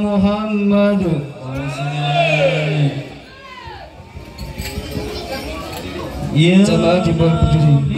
Muhammad. Ya. Jamaah di bawah berdiri.